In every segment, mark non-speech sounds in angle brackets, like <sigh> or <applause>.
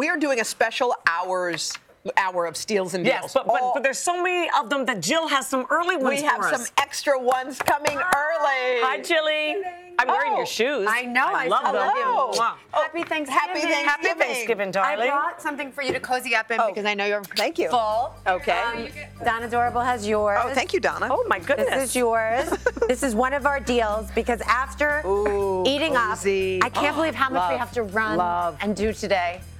we are doing a special hours hour of steals and deals. Yes, but, but, All- but there's so many of them that Jill has some early ones we have for some extra ones coming early. Hi, Jilly. I'm wearing Oh, your shoes. I know, I love saw them. Hello. Wow. Happy Thanksgiving. Happy Thanksgiving. Happy Thanksgiving, I brought something for you to cozy up in Oh, because I know you're thank you. full. Okay. Um, Donna Adorable has yours. Oh, thank you, Donna. Oh my goodness. This is yours. <laughs> this is one of our deals because after Ooh, eating cozy. up, I can't believe how much we have to run love. and do today.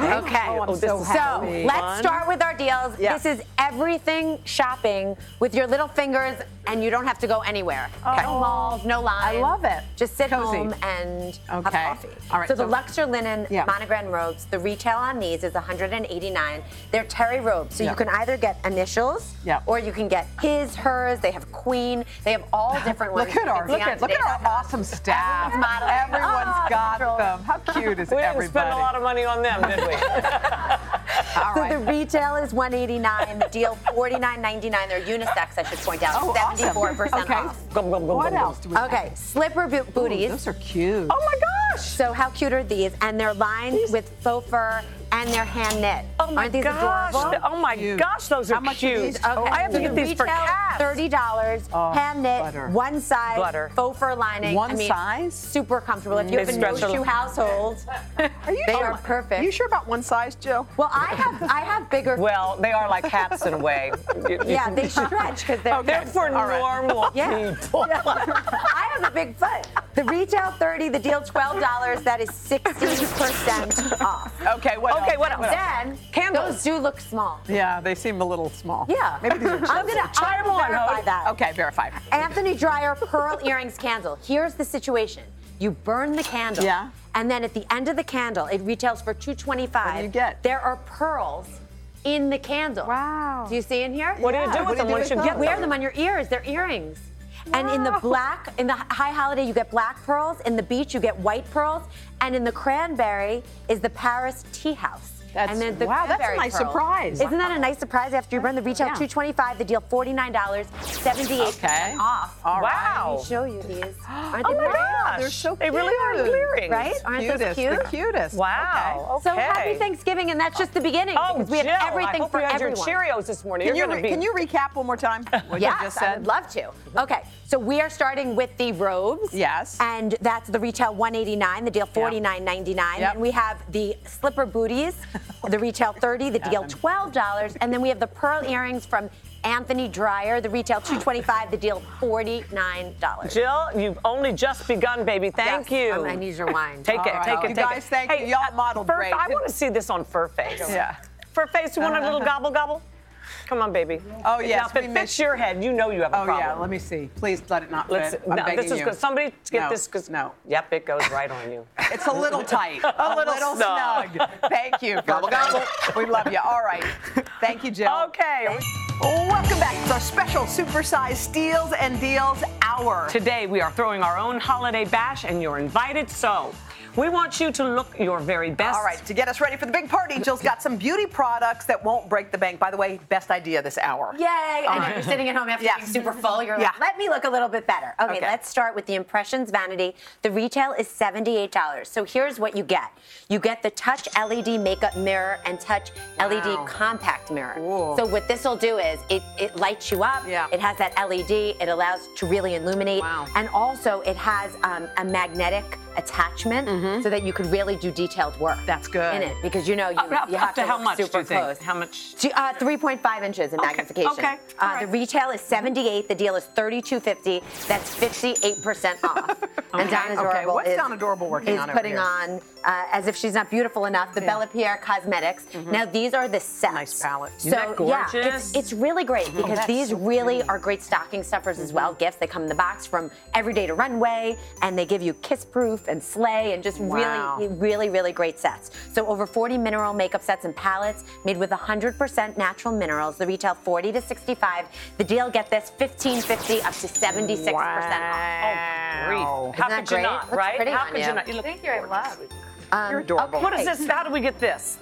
Okay. Oh, I'm Oh, so is So let's start with our deals. Yeah. This is everything shopping with your little fingers, and you don't have to go anywhere. Oh. No malls, no lines. I love it. Just sit Cozy. home and have coffee. All right, So, the Luxor linen Yeah. monogram robes, the retail on these is 189. They're terry robes, so Yeah. you can either get initials Yeah. or you can get his, hers. They have queen. They have all <laughs> different ones. Look at our look at look at our awesome staff. <laughs> Everyone's modeling. Everyone's Oh, got control. them. How cute is We didn't everybody? spend a lot of money on them, did we? <laughs> All So right. the retail is 189, the deal 49.99. They're unisex, I should point out. Oh, 74% Okay. off. Gum, gum, gum, what gum, gum. else do we have? Okay, slipper bo- booties. Those are cute. Oh my gosh. So how cute are these? And they're lined with faux fur and they're hand knit. Oh my Aren't these gosh. adorable? Oh my Cute. gosh, those are How much are cute. these? Okay, oh, I have to so get the these for retail, cats. Thirty dollars, Oh, hand knit, butter. one size, Butter. faux fur lining. One I mean, size? super comfortable. If mm. you have a no stretch shoe household, <laughs> Are you they sure? are perfect. Are you sure about one size, Jill? well, I have I have bigger. <laughs> Well, they are like hats in a way. You- you yeah, they stretch because they're <laughs> They're for All right. normal Yeah. people. I have a big foot. The retail 30, the deal $12. That is 60% off. Okay, what Okay, else? what else? Then, Candles. those do look small. Yeah, they seem a little small. Yeah. Maybe these are I'm gonna, Try I'm 'em gonna verify Hope. that. Okay, verified. Anthony Dreyer pearl earrings candle. Here's the situation. You burn the candle. Yeah. And then at the end of the candle, it retails for 225. What do you get? There are pearls in the candle. Wow. Do you see in here? What do you do with what do them you do once you with get those? Wear them? them on your ears. They're earrings. And in the ah. black, in the high holiday, you get black pearls. In the beach, you get white pearls. And in the cranberry is the Paris tea house. That's- and then the wow, that's a nice pearls. surprise. Isn't that a nice surprise after you burn the retail Yeah. 225, the deal $49, 78 Okay. off. All right. Wow. Let me show you these. <gasps> Aren't Oh they my pretty? gosh. They're so cute. They really are cute. earrings. Right? Aren't cutest, those cute? The cutest. Wow. So okay. happy Thanksgiving, and that's just the beginning Oh, because we have Jill, everything I hope for you had everyone. your Cheerios this morning. Can You're you, re- be. can you recap one more time what yes, you just I said? would love to. Okay, so we are starting with the robes. Yes. And that's the retail 189, the deal 49.99. Yep. And we have the slipper booties, the retail 30, the deal $12, and then we have the pearl earrings from Anthony Dreyer, the retail 225, the deal $49. Jill, you've only just begun, baby. Thank Yes, you. um, I need your wine. Take it, All right. take it, You take guys, it. thank you. Y'all uh, modeled Fur- great. I want to see this on Fur Face. Yeah. Fur Face, you want a little gobble gobble? Come on, baby. Oh, yes, Now, if it fits missed- your head, you know you have a Oh problem. yeah, let me see. Please let it not Let's. fit. I'm no, begging this is you. good. Somebody get No, this because no. Yep, it goes right on you. <laughs> It's a little tight. <laughs> a, little snug. snug. Thank you. <laughs> Gobble, gobble. We love you. All right. Thank you, Jill. Okay. Welcome back to our special supersized steals and deals hour. Today we are throwing our own holiday bash, and you're invited. So. We want you to look your very best. All right, to get us ready for the big party, Jill's got some beauty products that won't break the bank. By the way, best idea this hour. Yay! I know you're sitting at home after Yes. being super full. You're Yeah. like, let me look a little bit better. Okay, Okay. let's start with the Impressions Vanity. The retail is $78. So here's what you get. You get the Touch LED makeup mirror and Touch LED compact mirror. Ooh. So what this will do is it, it lights you up. Yeah. It has that LED. It allows to really illuminate. Wow. And also it has um, a magnetic attachment so that you could really do detailed work. Mm-hmm. That's good. In it because you know you, Up, up- you up have to how look much do super you think? close. How much? Uh, 3.5 inches in magnification. okay, Uh, all The retail is 78. The deal is 32.50. That's 58% off. <laughs> And Okay, Donna okay. What's is, Donna Adorable working is on over putting here? on, uh, as if she's not beautiful enough, the Bella Pierre Cosmetics. Now these are the sets. Mm-hmm. Nice palette. So Isn't that yeah, gorgeous? it's, it's really great because that's these so really pretty. are great stocking stuffers as well. Gifts. They come in the box from Everyday to Runway, and they give you kiss proof and slay, and just Wow. really, really, really great sets. So over 40 mineral makeup sets and palettes made with 100% natural minerals. The retail 40 to 65. The deal, get this, 15.50 up to 76% off. Oh, grief. How Isn't that could you great? not, Looks right? pretty How could you you. not? You look Thank you, I love. Um, You're adorable. What is this? How do we get this?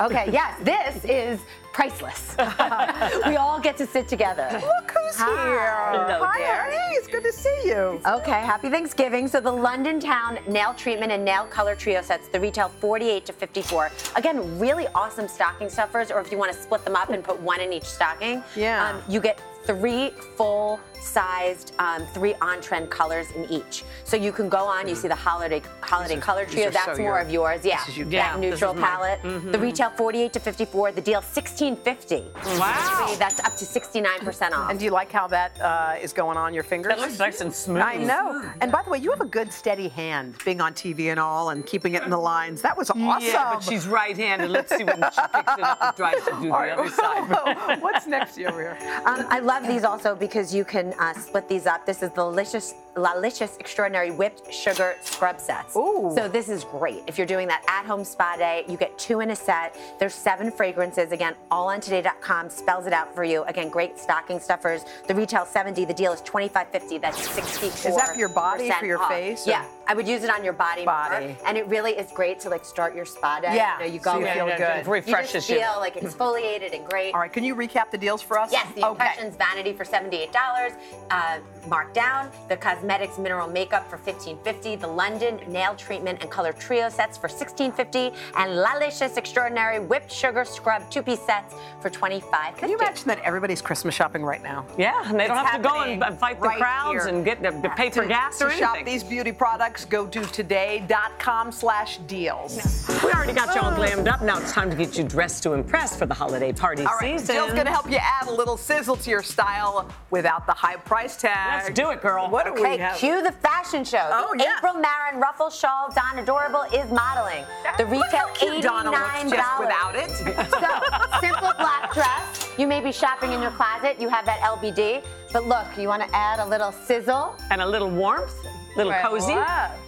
Okay, yes, this is priceless. <laughs> we all get to sit together. Look who's Hi. here. Hello Hi, there. honey. It's good to see you. Okay, happy Thanksgiving. So the London Town nail treatment and nail color trio sets, the retail 48 to 54. Again, really awesome stocking stuffers, or if you want to split them up and put one in each stocking, Yeah. um, you get three full sized, um, three on trend colors in each. So you can go on, you see the holiday holiday These are- color these trio, are that's so more your- of yours. Yeah, this is you. Yeah, that this neutral is mine. palette. The retail 48 to 54, the deal 1650. Wow. That's up to 69% off. And do you like how that uh, is going on your fingers? That looks nice and smooth. I know. And by the way, you have a good steady hand, being on TV and all, and keeping it in the lines. That was awesome. Yeah, but she's right-handed. Let's see when she picks it up and tries to do the All right. other side. <laughs> What's next over here? Um, I love these also because you can uh, split these up. This is delicious, Lalicious Extraordinary Whipped Sugar Scrub Sets. Ooh. So this is great. If you're doing that at-home spa day, you get two in a set. There's seven fragrances. Again, allontoday.com spells it out for you. Again, great stocking stuffers. The retail 70, the deal is 25.50. That's 64. Is that for your body, for your face, or- Yeah, I would use it on your body, Body. more. And it really is great to like start your spa day. Yeah, You, know, you so go you in, feel Yeah, good. It you refreshes just you. feel like exfoliated and great. All right, can you recap the deals for us? Yes, the okay. Impressions Vanity for $78, uh, marked down. The Cosmetics Mineral Makeup for $15.50. The London Nail Treatment and Color Trio sets for $16.50. And Lalicious Extraordinary Whipped Sugar Scrub two-piece sets for $25.50. Can you imagine that everybody's Christmas shopping right now? Yeah, and they don't have to go and happening fight the right crowds here. and get the, the pay for to, gas to or shop these beauty products, go to today.com slash deals. We already got you all glammed up. Now it's time to get you dressed to impress for the holiday party All right, season. Jill's going to help you add a little sizzle to your style without the high price tag. Let's do it, girl. What are we Have? cue the fashion show. Oh, the yeah. April Marin ruffle shawl, Don Adorable is modeling. The retail how cute Donna looks $89. just without it. <laughs> So, simple black dress. You may be shopping in your closet. You have that LBD. But look, you want to add a little sizzle. and a little warmth, little cozy.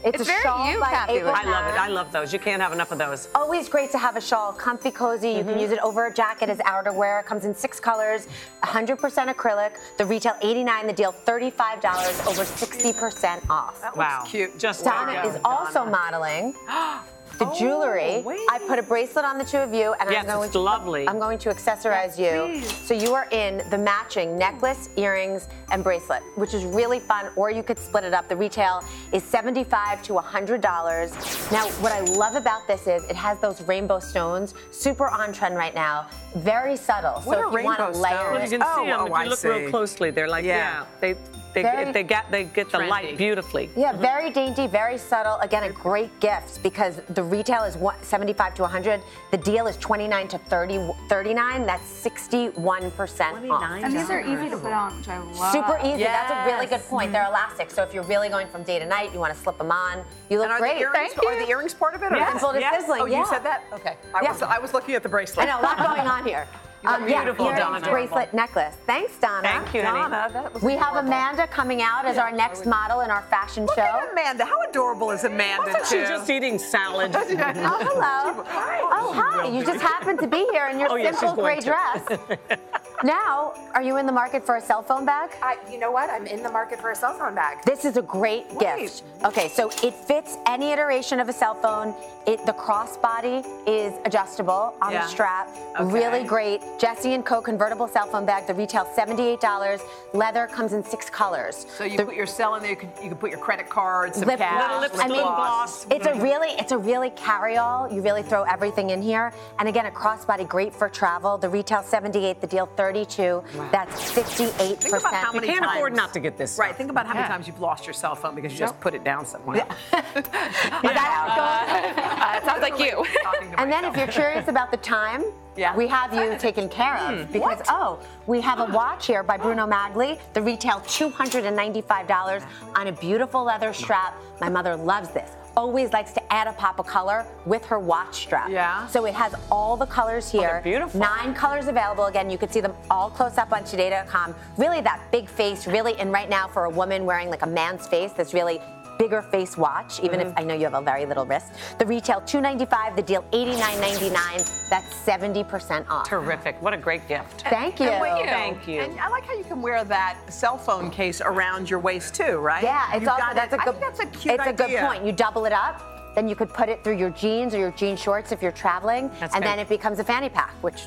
It's, It's a very shawl you, by Kathy, April I love it. I love those. You can't have enough of those. Always great to have a shawl, comfy, cozy. You Mm-hmm. can use it over a jacket as outerwear. It comes in six colors, 100% acrylic. The retail 89, the deal $35, over 60% off. That looks Wow. cute. Just Donna is also modeling. <gasps> <gasps> The jewelry. Oh, wait. I put a bracelet on the two of you, and Yes, I'm going it's to lovely. I'm going to accessorize you. Please. So you are in the matching necklace, earrings, and bracelet, which is really fun. Or you could split it up. The retail is 75 to 100 dollars. Now, what I love about this is it has those rainbow stones, super on trend right now, very subtle. What so are if you want to rainbow layer stones? Well, it, you can Oh, see them oh, if I you look see. real closely. They're like, Yeah. yeah, they they Very they get they get the light beautifully. Yeah, mm-hmm. very dainty, very subtle. Again, a great gift because the retail is 75 to 100. The deal is 29 to 30, 39. That's 61% off. And these are easy to put on, which I love. Super easy. That's a really good Yes. point. They're mm-hmm. elastic, so if you're really going from day to night, you want to slip them on. You look And are great. the earrings, Thank are you. the earrings part of it? Or Yes, Simple yes. sizzling. Oh, yeah. you said that? Okay. I, Yeah. was, I was looking at the bracelet. I know, a lot going on here. <laughs> Um, look yeah, beautiful, earrings, Donna. bracelet, necklace. Thanks, Donna. Thank you, honey. Donna, that was We have adorable. Amanda coming out as our next model in our fashion Look show. at Amanda. How adorable is Amanda, Wasn't she just eating salad? <laughs> Oh, hello. Hi. Oh, hi. You just happened to be here in your Oh, simple going gray to. dress. <laughs> now, are you in the market for a cell phone bag? I, you know what? I'm in the market for a cell phone bag. This is a great Wait. gift. Okay, so it fits any iteration of a cell phone. It the crossbody is adjustable on Yeah. the strap. Okay. Really great. Jesse and Co. convertible cell phone bag. The retail $78. Leather comes in six colors. So you The- put your cell in there. You could, you could put your credit card, some lip cash, Little lipstick I mean, gloss. It's a mm-hmm. really, it's a really carry-all. You really throw everything in here. And again, a crossbody, great for travel. The retail 78, the deal 32. That's 58 Think about how You can't times- afford not to get this. Right. Think about how many times you've lost your cell phone because you just put it down somewhere. <laughs> Is that how it goes? Uh, it sounds like you. Talking to And then if you're curious about the time, Yeah. we have you <laughs> taken care of because oh, we have a <gasps> watch here by Bruno Magli. The retail $295 on a beautiful leather strap. My mother loves this. Always likes to add a pop of color with her watch strap. Yeah. So it has all the colors here. they're beautiful. Nine colors available. Again, you can see them all close up on today.com. Really that big face, really, and right now for a woman wearing like a man's face, that's really bigger face watch, even if mm. I know you have a very little wrist. The retail 295, the deal $89.99. That's 70% off. Terrific. What a great gift. Thank you. And wait, Thank you. And I like how you can wear that cell phone case around your waist too, right? Yeah, it's You've also that's it- a I good. think that's a cute It's a good point. You double it up. then you could put it through your jeans or your jean shorts if you're traveling, That's and then it becomes a fanny pack, which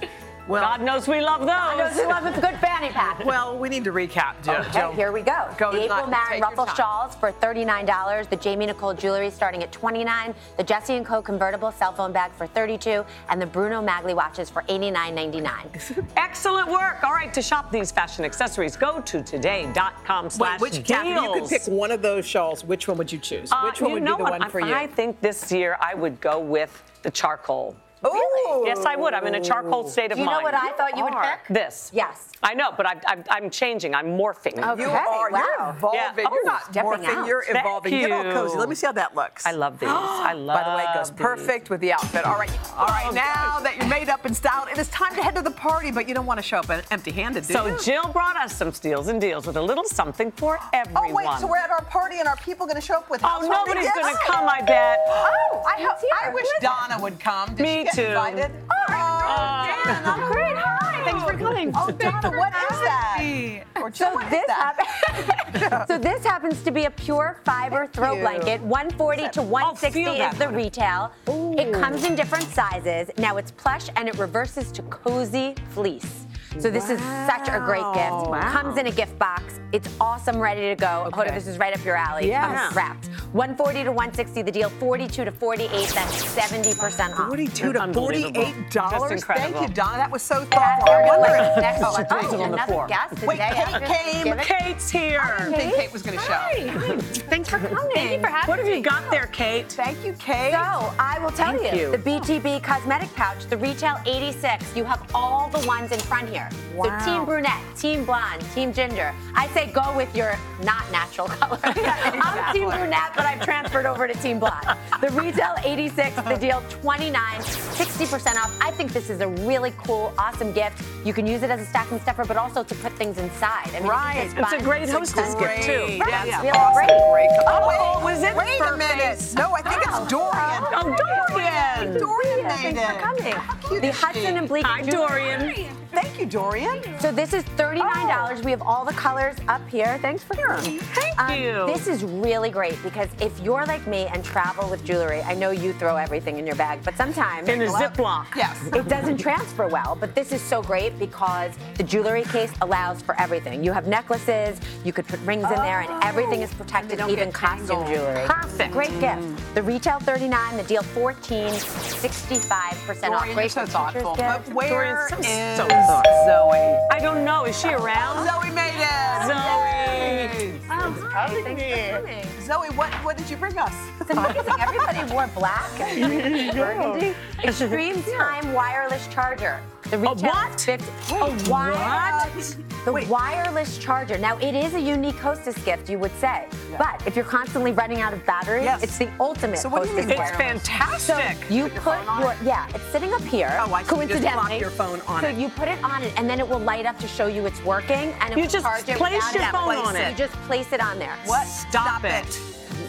God knows we love I know those. you love a good fanny pack. Well, we need to recap, Jill. Okay, here we go. Go, the April not- Marin ruffle shawls for $39. The Jamie Nicole jewelry starting at $29. The Jesse & Co convertible cell phone bag for $32. And the Bruno Magli watches for $89.99. <laughs> Excellent work. All right, to shop these fashion accessories, go to today.com Wait, slash which Catherine, you could pick one of those shawls. Which one would you choose? Uh, which one would be the what? one I- for you? I think this year I would go with the charcoal. Really? Yes, I would. I'm in a charcoal state of Do you mind. know what I thought you would are. pick? This. Yes. I know, but I'm, I'm, I'm changing. I'm morphing. Okay. You are. wow. You're evolving. Yeah. You're not stepping morphing. out. You're Thank evolving. Get all you. cozy. Let me see how that looks. I love these. <gasps> I love By the way, it goes these. perfect with the outfit. All right. All right. Oh, now that you're made up and styled, it is time to head to the party, but you don't want to show up empty-handed, do So you? Jill brought us some steals and deals with a little something for everyone. Oh wait, so we're at our party and are people going to show up with Oh, nobody's going to come, I bet. Oh, I, hope. I wish Donna would come. Did Me she get <laughs> too. invited? Oh, oh, Dan, I'm great. Hi. Thanks for coming. Oh, Donna, <laughs> what is that? Or So this, that? hap- <laughs> so this happens to be a pure fiber throw blanket. 140 to 160 feel that is the retail. It comes in different sizes. Now it's plush and it reverses to cozy fleece. So this is such a great gift. Wow. Comes in a gift box. It's awesome, ready to go. Hoda, Okay. this is right up your alley. Yeah. Comes wrapped. 140 to 160 the deal. 42 to 48. That's 70% off. 42 to 48 dollars. Thank you, Donna. That was so thoughtful. I what wonder if- was next. Oh, I Oh, on the another floor. guest the Wait, Kate came. Kate's here. I didn't think Kate was going to show. <laughs> Hi. Thanks for coming. Thank you for having me. What have you got there, Kate? Thank you, Kate. So I will tell Thank you. the BTB cosmetic pouch, the retail 86. You have all the ones in front here. Wow. So team brunette, team blonde, team ginger. I say go with your not natural <laughs> color. <laughs> I'm team brunette, but I've transferred over to team blonde. The retail 86, the deal 29, 60% off. I think this is a really cool, awesome gift. You can use it as a stocking stuffer, but also to put things inside. I mean, Right. It's, It's a fun. great hostess Great. gift, too. Right, Yeah, yeah. really Awesome. great. Great. Oh, wait, was it Wait a minute. Face? No, I think it's oh. Dorian. Oh, Dorian. Dorian Yeah, made thanks for coming. How cute The is she? Hudson and Bleecker Hi, jewelry. Dorian. Thank you, Dorian. So this is $39. We have all the colors up here. Thanks for coming. Thank um, you. This is really great because if you're like me and travel with jewelry, I know you throw everything in your bag, but sometimes In a Ziploc. Yes. it doesn't transfer well. But this is so great because the jewelry case allows for everything. You have necklaces, you could put rings in there, and oh. everything is protected, even costume jewelry. Perfect. Great gift. Mm. The retail 39, the deal 14, 65% off. Dorian, you're Great so thoughtful. teacher's But gift. where Dorian's so- is so. Zoe? I don't know. Is she around? Zoe made it. Zoe. Hi. Thanks for coming. Zoe, what, what did you bring us? It's amazing. Everybody wore black and <laughs> burgundy. Extreme Time wireless charger. The retail what? 50. A wireless. The wireless charger. Now it is a unique hostess gift, you would say, but if you're constantly running out of batteries, Yes. it's the ultimate So what do you mean It's fantastic. You Put your put phone on your it? yeah, it's sitting up here. Oh, I see. You just plop your phone on it. so it. you put it on it, and then it will light up to show you it's working, and it You will just charge place your phone on it. You just place it on there. What? Stop it.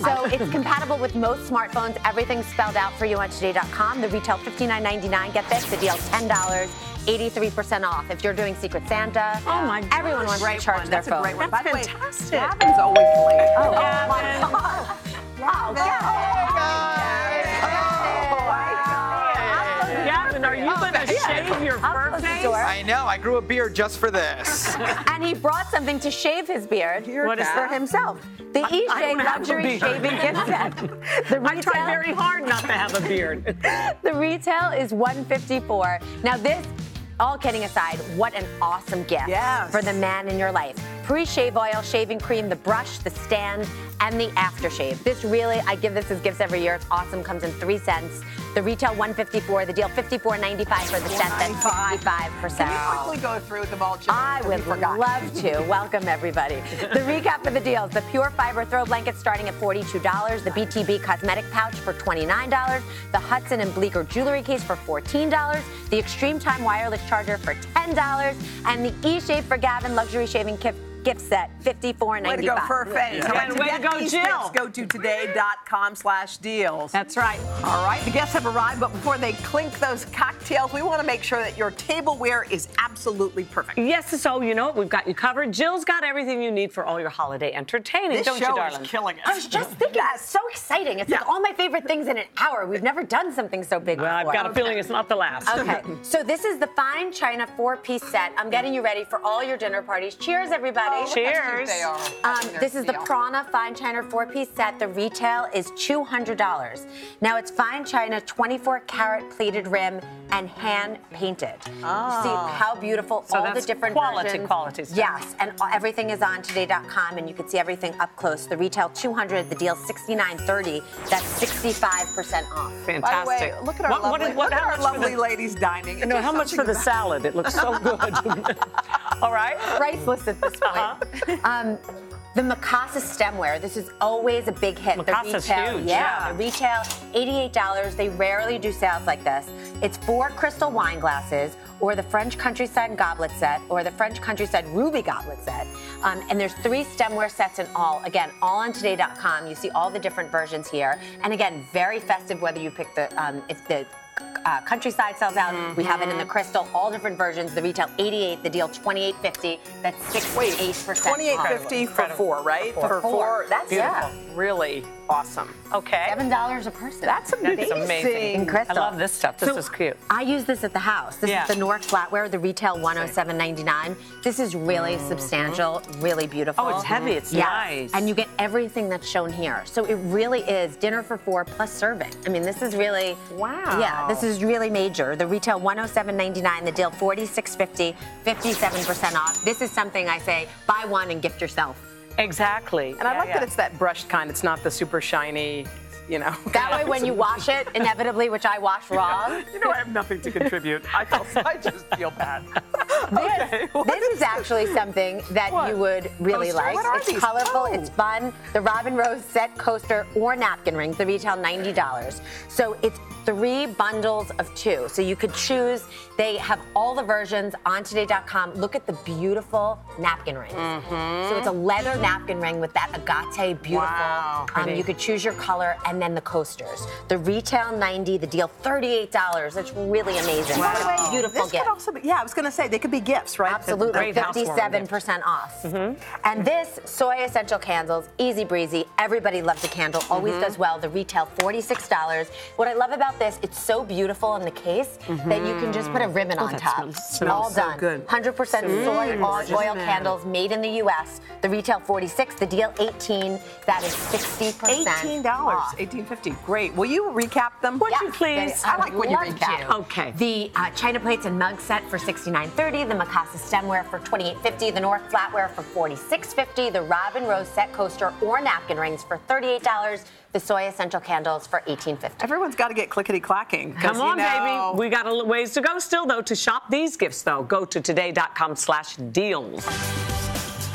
So it's compatible with most smartphones. Everything's spelled out for you on today.com. The retail $59.99. Get this, the deal $10, 83% off. If you're doing Secret Santa, Oh my everyone wants to charge one. their That's phone. a great one. That's By the way, fantastic. Gavin's always late. Oh, Gavin. my God. Wow. Shave your I'll fur close the face? door. I know. I grew a beard just for this. <laughs> And he brought something to shave his beard What is for that? himself. The I E-Shave don't have a Luxury beard. Shaving Gift Set. <laughs> The I retail, try very hard not to have a beard. <laughs> the retail is 154. Now this, all kidding aside, what an awesome gift Yes. for the man in your life. Pre-shave oil, shaving cream, the brush, the stand, and the aftershave. This really, I give this as gifts every year. It's awesome. Comes in three cents. The retail 154. The deal 54.95 for the set. That's 65 percent Can you quickly go through them all? I would love to. Welcome, everybody. The recap of the deals the Pure Fiber Throw Blanket starting at $42, the BTB Cosmetic Pouch for $29, the Hudson and Bleecker Jewelry Case for $14, the Extreme Time Wireless Charger for $10, and the E Shave for Gavin Luxury Shaving Kit gift set, $54.95. Way to go, Fur Face. Yeah. All And way to get go, Jill. gifts, go to today.com slash deals. That's right. All right, the guests have arrived, but before they clink those cocktails, we want to make sure that your tableware is absolutely perfect. Yes, so you know what? We've got you covered. Jill's got everything you need for all your holiday entertaining, This don't show you, darling? is killing it. I was just thinking, it's so exciting. It's like all my favorite things in an hour. We've never done something so big well, I've before. got a feeling it's not the last. Okay, so this is the fine china four-piece set. I'm getting you ready for all your dinner parties. Cheers, everybody. Cheers. They are. Um, this is the Prouna fine china four-piece set. The retail is $200. Now it's fine china, 24 karat plated rim, and hand painted. Oh. See how beautiful So all the different quality, versions. quality stuff. Yes, and everything is on today.com, and you can see everything up close. The retail 200, the deal 69.30. That's 65% off. Fantastic. By the way, look at our What- what lovely, is- what- look at how our much for lovely the- ladies dining. You know, how much for the salad? It looks so <laughs> good. all right. priceless at this <laughs> point. Um, the Mikasa stemware. This is always a big hit. Mikasa's the retail, huge, yeah, yeah. The retail, eighty-eight dollars. They rarely do sales like this. It's four crystal wine glasses, or the French countryside goblet set, or the French countryside ruby goblet set. Um, and there's three stemware sets in all. Again, all on today.com. You see all the different versions here. And again, very festive. Whether you pick the um, if the uh, countryside sells out. We have it in the crystal, all different versions. The retail 88, the deal 28.50. That's 68 percent. Twenty-eight fifty for four, right? For four. That's Yeah. really awesome. Okay. Seven dollars a person. That's amazing. That's amazing. crystal. I love this stuff. This So, is cute. I use this at the house. This Yeah. is the Knork Flatware, the retail 107.99. This is really mm. substantial, really beautiful. Oh, it's heavy. It's Yes. nice. And you get everything that's shown here. So it really is dinner for four plus serving. I mean, this is really Wow. Yeah, this is really major. The retail 107.99, the deal 46.50, 57% off. This is something I say buy one and gift yourself. Exactly. And I like that it's that brushed kind. It's not the super shiny, you know. That way, when you wash it, inevitably, which I wash <laughs> wrong, You know, I have nothing to contribute. I feel, I just feel bad. <laughs> <laughs> This, <laughs> this is actually something that What? you would really Coasters? like. What are it's these? colorful, Oh. it's fun. The Robin Rose set coaster or napkin rings, they retail $90. So it's three bundles of two. So you could choose. They have all the versions on today.com. Look at the beautiful napkin rings. So it's a leather napkin ring with that agate beautiful. Wow, um, you could choose your color and then the coasters. The retail 90, the deal $38. That's really amazing. What a beautiful This gift. could also be, yeah, I was going to say they could be gifts, right? Absolutely, gift. 57% off. Mm-hmm. And this soy essential candles, easy breezy. Everybody loves a candle, always mm-hmm. does well. The retail $46. What I love about this, it's so beautiful in the case mm-hmm. that you can just put a ribbon oh, on top. smells- All so done. good. 100% soy oil, oil man. candles made in the U.S. The retail 46, the deal 18. That is 60% Eighteen off. dollars, eighteen fifty. Great. Will you recap them? Would you please? I like when you recap. to. Okay. The uh, china plates and mug set for $69.30. The Mikasa stemware for $28.50. The Knork flatware for $46.50. The Robin Rose set coaster or napkin rings for $38. The soy essential candles for $18.50. Everyone's got to get clickety clacking. Come on, baby. We got a ways to go still, though. To shop these gifts, though, go to today.com slash deals.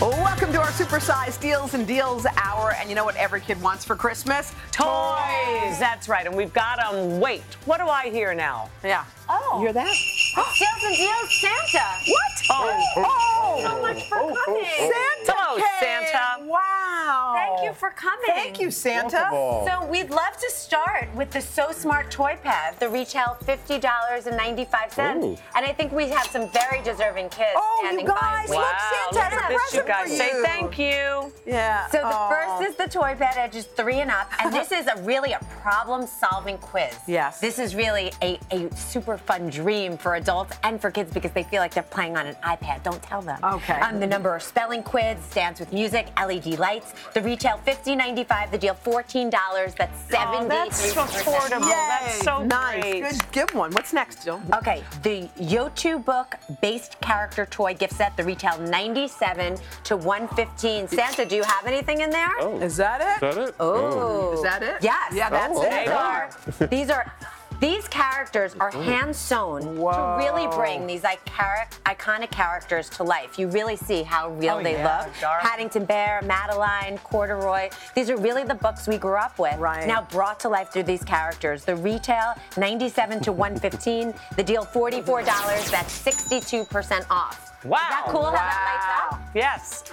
Welcome to our supersized deals and deals hour. And you know what every kid wants for Christmas? Toys. That's right. And we've got them. Wait, what do I hear now? Yeah. Oh. You hear that? <gasps> Sales and deals, Santa. What? Oh. Oh. So much for oh, oh, oh. coming. Santa. Hello, came. Santa. Wow. Thank you for coming. Thank you, Santa. So we'd love to start with the So Smart Toy Pad. The retail fifty dollars and ninety five cents, Ooh. and I think we have some very deserving kids Oh, you standing guys, by. look, Wow, Santa has look a at this, you guys. for Say thank you. Yeah. So the Oh. first is the toy pad ages three and up, and this is a really a problem-solving quiz. Yes. This is really a, a super fun dream for adults and for kids because they feel like they're playing on an iPad. Don't tell them. Okay. Um, the number of spelling quiz, dance with music, LED lights. The retail $50.95, the deal $14. That's 70 Oh, that's affordable. Yay. That's so nice. great. Good. Give one. What's next, Jill? Okay, the YOTTOY book based character toy gift set, the retail 97 to 115. Santa, do you have anything in there? Oh, Is that it? is that it? Oh. Is that it? Yes. Yeah, that's Oh, it. These are, these characters are mm. hand sewn to really bring these iconic, iconic characters to life. You really see how real Oh, they yeah, look. Paddington Bear, Madeline, Corduroy. These are really the books we grew up with. Right. Now brought to life through these characters. The retail 97 to 115. The deal $44. That's 62% off. Wow. Is that cool how that lights up? Yes.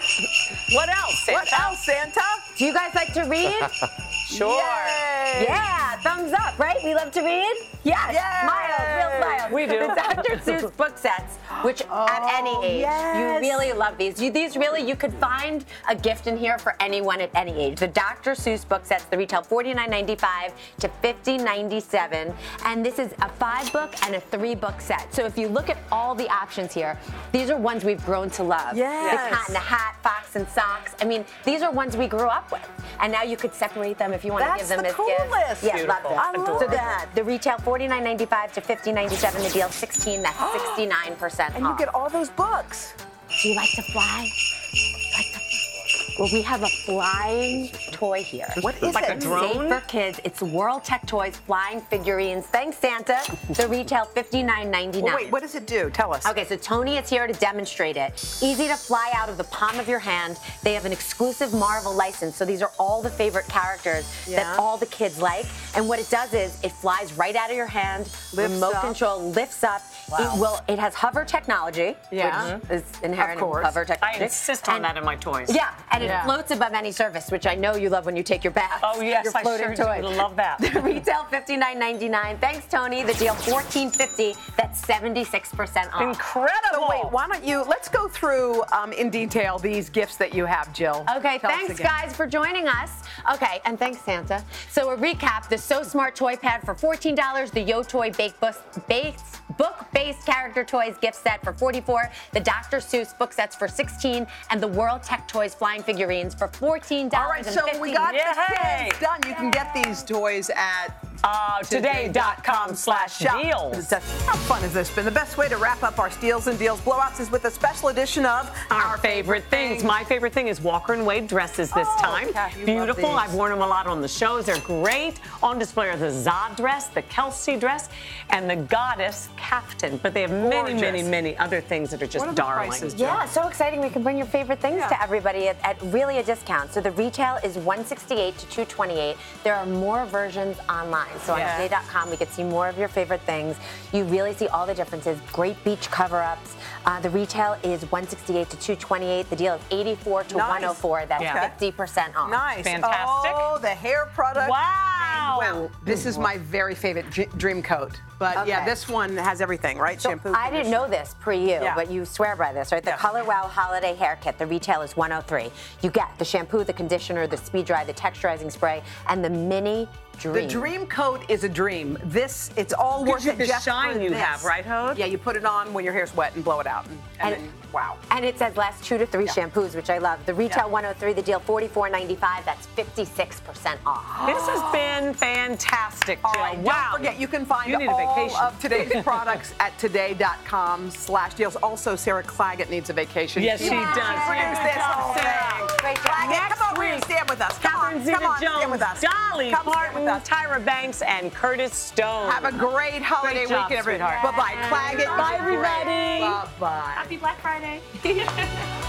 What else? Santa? What else, Santa? Do you guys like to read? <laughs> Sure. Yay. Yeah, thumbs up, right? We love to read? Yes. Yay. Smiles, real smiles. We do. The Dr. Seuss book sets, which at oh, any age, yes. you really love these. You, these really, you could find a gift in here for anyone at any age. The Dr. Seuss book sets, the retail $49.95 to $50.97. And this is a five book and a three book set. So if you look at all the options here, these are ones we've grown to love. Yes. The cat in the hat, fox and socks. I mean, these are ones we grew up with. And now you could separate them if you want to give them the as gifts. coolest. Yeah, Beautiful. love I love so the, that. the retail $49.95 to $50.97. The deal 16. That's <gasps> 69% And you get all those books. Do you like to fly? Like Well, we have a flying toy here. What is Like a it? drone? Safe for kids. It's World Tech Toys flying figurines. Thanks, Santa. The retail $59.99. Well, wait, what does it do? Tell us. Okay, so Tony is here to demonstrate it. Easy to fly out of the palm of your hand. They have an exclusive Marvel license, so these are all the favorite characters Yeah. that all the kids like. And what it does is it flies right out of your hand, Lifts remote up. control, lifts up. It will. It has hover technology, Yeah. which is inherent Of in course. hover I insist on And- that in my toys. Yeah, and Yeah. it floats above any surface, which I know you love when you take your bath. Oh, yes, your I floating sure toy. do. Love that. <laughs> The retail $59.99. Thanks, Tony. The deal $14.50. That's 76% off. Incredible. So wait, why don't you? Let's go through um, in detail these gifts that you have, Jill. Okay, Tell thanks guys for joining us. Okay, and thanks Santa. So a recap: the So Smart Toy Pad for fourteen dollars, the YOTTOY Bake Bus base character toys gift set for 44, the Dr. Seuss book sets for 16, and the World Tech Toys flying figurines for 14 All dollars. right, so we got Yay. the kids done. You can get these toys at Uh, today.com slash shop. deals. How fun has this been? The best way to wrap up our steals and deals blowouts is with a special edition of Our favorite things. My favorite thing is Walker and Wade dresses this Oh, time. Kath, Beautiful. I've worn them a lot on the shows. They're great. On display are the Zod dress, the Kelsey dress, and the Goddess caftan. But they have many, Gorgeous. many, many other things that are just What are the darling. prices, Yeah, so exciting. We can bring your favorite things Yeah. to everybody at, at really a discount. So the retail is 168 to 228. There are more versions online. So Yeah. on today.com, we can see more of your favorite things. You really see all the differences. Great beach cover-ups. Uh, the retail is 168 to 228. The deal is 84 to Nice. 104. That's Yeah. 50% off. Nice. Fantastic. Oh, the hair product. Wow. Wow. This is my very favorite dr- dream coat. But yeah, this one has everything, right? So Shampoo. I didn't know this pre you, Yeah. but you swear by this, right? The Yeah. Color Wow Holiday Hair Kit, the retail is 103. You get the shampoo, the conditioner, the speed dry, the texturizing spray, and the mini dream. The dream coat is a dream. This, it's all worth it the just shine you this. have, right, Hode? Yeah, you put it on when your hair's wet and blow it out. And, and And- then, wow. And it says last two to three shampoos, which I love. The retail Yeah. 103, the deal 44.95. That's 56% off. This has been fantastic, Jill. All right, wow. don't forget you can find You all vacation. of today's <laughs> products at today.com slash deals. Also, Sarah Claggett needs a vacation. Yes, she does. produced this whole thing. Great job. Claggett, Next come over here and stand with us. Come Catherine on, come on, stand with us. Dolly Come Parton, with us. Tyra Banks, and Curtis Stone. Have a great holiday Great job, weekend, everyone. sweetheart. Bye-bye. Claggett. Bye, everybody. Bye-bye. Happy Black Friday. <laughs>